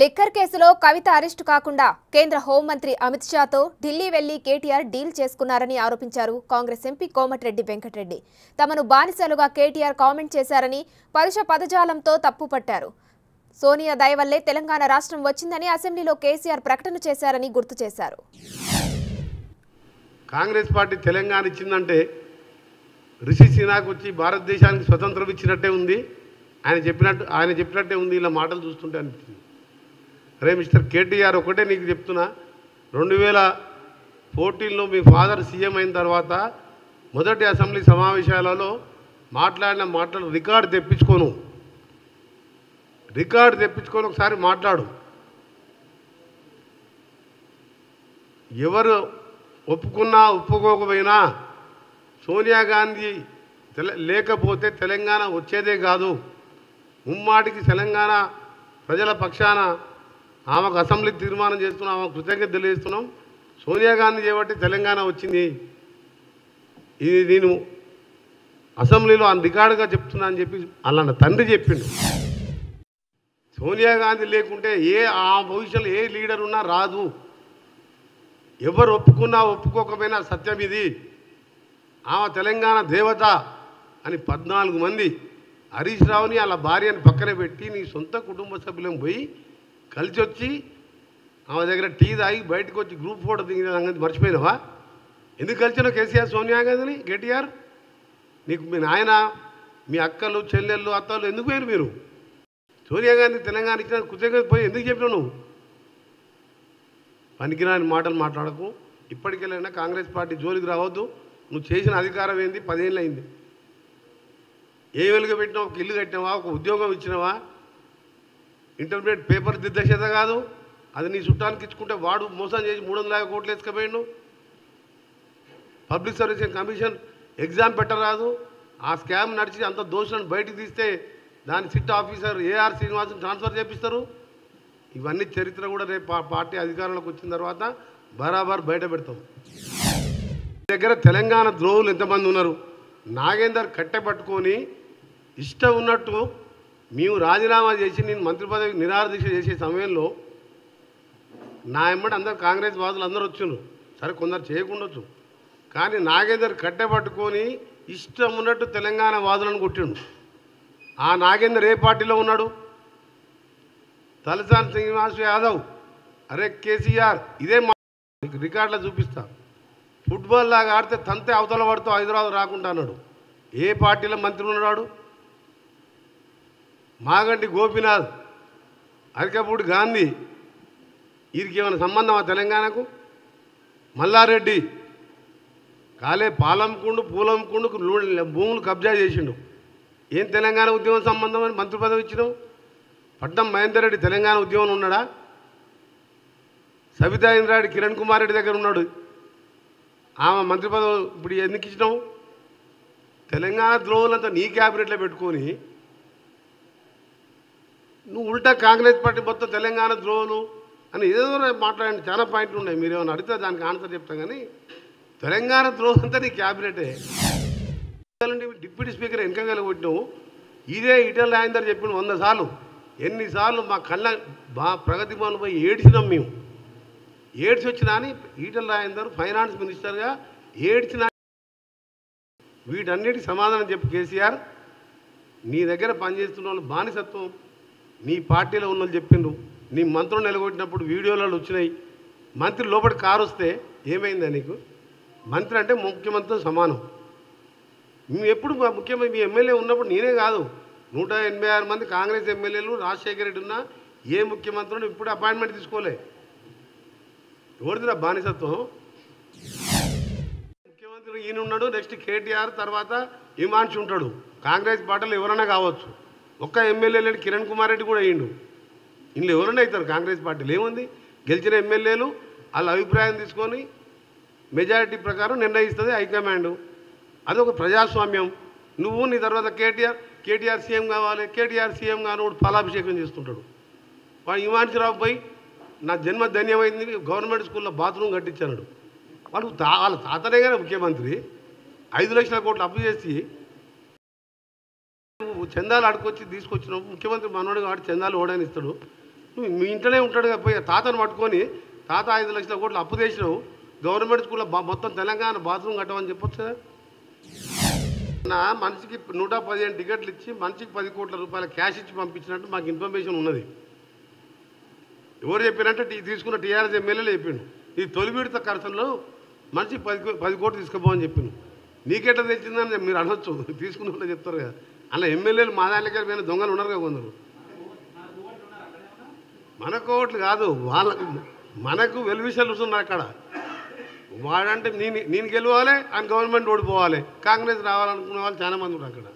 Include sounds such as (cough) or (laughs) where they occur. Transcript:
Liquor కేసులో కవిత arrest కాకుండా కేంద్ర హోంమంత్రి అమిత్ షాతో ఢిల్లీ వెళ్ళి కేటీఆర్ డీల్ చేసుకున్నారని ఆరోపించారు కాంగ్రెస్ ఎంపీ కోమటిరెడ్డి వెంకటరెడ్డి. తమను బానిసలుగా కేటీఆర్ కామెంట్ చేశారని పరుష పదజాలంతో తప్పుపట్టారు సోనియా దయవల్లే తెలంగాణ రాష్ట్రం వచ్చిందని అసెంబ్లీలో కేసీఆర్ ప్రకటన చేశారని గుర్తు చేశారు. కాంగ్రెస్ పార్టీ తెలంగాణ ఇచ్చిందంటే రిషి సినాకు వచ్చి భారతదేశానికి స్వతంత్రం ఇచ్చినట్టే ఉంది. ఆయన చెప్పినట్టు ఆయన చెప్పినట్టే ఉంది ఇలా మాటలు చూస్తుంటే అనిపించింది అరే మిస్టర్ కేటీఆర్ ఒకటే నీకు చెప్తున్నా. రెండు వేల ఫోర్టీన్లో మీ ఫాదర్ సీఎం అయిన తర్వాత మొదటి అసెంబ్లీ సమావేశాలలో మాట్లాడిన మాటలు రికార్డు తెప్పించుకోను. రికార్డు తెప్పించుకొని ఒకసారి మాట్లాడు. ఎవరు ఒప్పుకున్నా ఒప్పుకోకపోయినా సోనియా గాంధీ లేకపోతే తెలంగాణ వచ్చేదే కాదు. ముమ్మాటికి తెలంగాణ ప్రజల పక్షాన ఆమెకు అసెంబ్లీ తీర్మానం చేస్తున్నాం ఆమె కృతజ్ఞత తెలియజేస్తున్నాం. సోనియా గాంధీ చేయబట్టి తెలంగాణ వచ్చింది. ఇది నేను అసెంబ్లీలో ఆ రికార్డుగా చెప్తున్నా అని చెప్పి అలా తండ్రి చెప్పిండు. సోనియా గాంధీ లేకుంటే ఏ ఆ భవిష్యత్తులో ఏ లీడర్ ఉన్నా రాదు. ఎవరు ఒప్పుకున్నా ఒప్పుకోకపోయినా సత్యం ఇది. ఆమె తెలంగాణ దేవత అని పద్నాలుగు మంది హరీష్ రావుని వాళ్ళ భార్యని పక్కన పెట్టి నీ సొంత కుటుంబ సభ్యులను పోయి కలిసి వచ్చి ఆమె దగ్గర టీ తాగి బయటకు వచ్చి గ్రూప్ ఫోటో దిగిన సంగతి మర్చిపోయినావా? ఎందుకు కలిసినావు కేసీఆర్ సోనియా గాంధీని కేటీఆర్? నీకు మీ నాయన మీ అక్కలు చెల్లెళ్ళు అత్తలు ఎందుకు పోయారు మీరు? సోనియా గాంధీ తెలంగాణ ఇచ్చిన కృతజ్ఞత పోయి ఎందుకు చెప్పినావు నువ్వు? పనికిరాని మాటలు మాట్లాడకు. ఇప్పటికెళ్ళైనా కాంగ్రెస్ పార్టీ జోలికి రావద్దు. నువ్వు చేసిన అధికారం ఏంది? పదేళ్ళు అయింది ఏ వెలుగు పెట్టినావు? ఒక ఇల్లు కట్టినావా? ఒక ఉద్యోగం ఇచ్చినావా? ఇంటర్మీడియట్ పేపర్ దిద్దశత కాదు. అది నీ చుట్టానికి ఇచ్చుకుంటే వాడు మోసం చేసి మూడు వందల యాభై కోట్లు వేసుకుపోయాడు. పబ్లిక్ సర్వీస్ కమిషన్ ఎగ్జామ్ పెట్టరాదు. ఆ స్కామ్ నడిచి అంత దోషులను బయటికి తీస్తే దాని SIT officer A R Srinivasan transfer చేపిస్తారు. ఇవన్నీ చరిత్ర కూడా రేపు పార్టీ అధికారంలోకి వచ్చిన తర్వాత బరాబర్ బయట పెడతాం. దగ్గర తెలంగాణ ద్రోహులు ఎంతమంది ఉన్నారు? నాగేందర్ కట్టె పట్టుకొని ఇష్టం ఉన్నట్టు మేము రాజీనామా చేసి నేను మంత్రి పదవి నిరాదీక్ష చేసే సమయంలో నా ఎమ్మటి అందరు కాంగ్రెస్ వాదులు అందరూ వచ్చిండ్రు. సరే కొందరు చేయకుండొచ్చు. కానీ నాగేందర్ కట్టె పట్టుకొని ఇష్టం ఉన్నట్టు తెలంగాణ వాదులను కొట్టిండు. ఆ నాగేందర్ ఏ పార్టీలో ఉన్నాడు? తలసాని శ్రీనివాస్ యాదవ్. అరే కేసీఆర్ ఇదే మా రికార్డులో చూపిస్తా. ఫుట్బాల్ లాగా ఆడితే తంతే అవతల పడుతూ హైదరాబాద్ రాకుండా అన్నాడు ఏ పార్టీలో మంత్రి ఉన్నాడు మాగంటి గోపినాథ్ అరికపూడి గాంధీ వీరికి ఏమైనా సంబంధమా తెలంగాణకు? మల్లారెడ్డి కాలే పాలంకుండు పూలంకుండు భూములు కబ్జా చేసిండు. ఏం తెలంగాణ ఉద్యమం సంబంధం అని మంత్రి పదవి ఇచ్చినావు? పట్నం మహేందర్ రెడ్డి తెలంగాణ ఉద్యమం ఉన్నాడా? సబితా ఇంద్రారెడ్డి కిరణ్ కుమార్ రెడ్డి దగ్గర ఉన్నాడు. ఆమె మంత్రి పదవి ఇప్పుడు ఎందుకు ఇచ్చినావు? తెలంగాణ ద్రోహులంతా నీ క్యాబినెట్లో పెట్టుకొని నువ్వు ఉల్టా కాంగ్రెస్ పార్టీ మొత్తం తెలంగాణ ద్రోహులు అని ఏదో మాట్లాడండి. చాలా పాయింట్లు ఉన్నాయి. మీరు ఏమైనా అడిగితే దానికి ఆన్సర్ చెప్తాం కానీ తెలంగాణ ద్రోహం అంతా నీ క్యాబినెటే. డిప్యూటీ స్పీకర్ వెనకగల కొట్టినావు. ఇదే ఇటల్ రాయిందని చెప్పిన వంద సార్లు. ఎన్నిసార్లు మా కళ్ళ మా ప్రగతి భవన్ పోయి ఏడ్చినాం మేము. ఏడ్చి వచ్చినా అని ఈటల రాజేందర్ ఫైనాన్స్ మినిస్టర్గా ఏడ్చిన వీటన్నిటికి సమాధానం చెప్పు కేసీఆర్. నీ దగ్గర పనిచేస్తున్న వాళ్ళు బానిసత్వం. నీ పార్టీలో ఉన్న వాళ్ళు చెప్పిండ్రు. నీ మంత్రులు నిలగొట్టినప్పుడు వీడియోలలో వచ్చినాయి. మంత్రి లోపలి కారు వస్తే ఏమైందా నీకు? మంత్రి అంటే ముఖ్యమంత్రితో సమానం. మేము ఎప్పుడు ముఖ్యమంత్రి మీ ఎమ్మెల్యే ఉన్నప్పుడు నేనే కాదు. నూట ఎనభై ఆరు మంది కాంగ్రెస్ ఎమ్మెల్యేలు రాజశేఖర రెడ్డి ఉన్నా ఏ ముఖ్యమంత్రిని ఇప్పుడు అపాయింట్మెంట్ తీసుకోలే. ఎవరిదిరా బానిసత్వం? ముఖ్యమంత్రి ఈయన ఉన్నాడు నెక్స్ట్ కేటీఆర్ తర్వాత హిమాన్షి ఉంటాడు. కాంగ్రెస్ పార్టీలు ఎవరైనా కావచ్చు. ఒక్క ఎమ్మెల్యే లేడు కిరణ్ కుమార్ రెడ్డి కూడా అయ్యిండు. ఇందులో ఎవరన్నా అవుతారు కాంగ్రెస్ పార్టీలు ఏముంది? గెలిచిన ఎమ్మెల్యేలు వాళ్ళ అభిప్రాయం తీసుకొని మెజారిటీ ప్రకారం నిర్ణయిస్తుంది హైకమాండ్ అదొక ప్రజాస్వామ్యం. నువ్వు నీ తర్వాత కేటీఆర్ కేటీఆర్ సీఎం కావాలి కేటీఆర్ సీఎం కానివాడు ఫలాభిషేకం చేస్తుంటాడు. వాడు హిమాంశరావు పోయి నా జన్మ ధన్యమైంది గవర్నమెంట్ స్కూల్లో బాత్రూమ్ కట్టించాడు వాడు తా వాళ్ళ తాతనే కానీ ముఖ్యమంత్రి. ఐదు లక్షల కోట్లు అప్పు చేసి నువ్వు చందాలు అడుకొచ్చి తీసుకొచ్చినావు. ముఖ్యమంత్రి మనోడు కాబట్టి చందాలు ఓడని ఇస్తాడు నువ్వు మీ ఇంట్లోనే ఉంటాడు కదా పోయి తాతను పట్టుకొని తాత ఐదు లక్షల కోట్లు అప్పు చేసినావు గవర్నమెంట్ స్కూల్లో మొత్తం తెలంగాణ బాత్రూమ్ కట్టమని చెప్పొచ్చు? నా మనిషికి నూట పదిహేను టికెట్లు ఇచ్చి మనిషికి పది కోట్ల రూపాయల క్యాష్ ఇచ్చి పంపించినట్టు మాకు ఇన్ఫర్మేషన్ ఉన్నది. ఎవరు చెప్పినంటే తీసుకున్న టీఆర్ఎస్ ఎమ్మెల్యేలు చెప్పిండు ఈ తొలి విడత కరసంలో మనిషికి పది కో- పది కోట్లు తీసుకుపోవని చెప్పిండు నీకెట్లా తెచ్చిందని మీరు అనొచ్చు. (laughs) తీసుకున్న చెప్తారు కదా అలా ఎమ్మెల్యేలు మా దాంట్లోకి పోయిన దొంగలు ఉన్నారు కదా కొందరు. మనకు ఓట్లు కాదు వాళ్ళకు మనకు వెల్విషర్లు ఉన్నారు అక్కడ. వాడంటే నేను నేను గెలవాలి అండ్ గవర్నమెంట్ ఓడిపోవాలి. కాంగ్రెస్ రావాలనుకునే వాళ్ళు చాలామంది ఉన్నారు అక్కడ.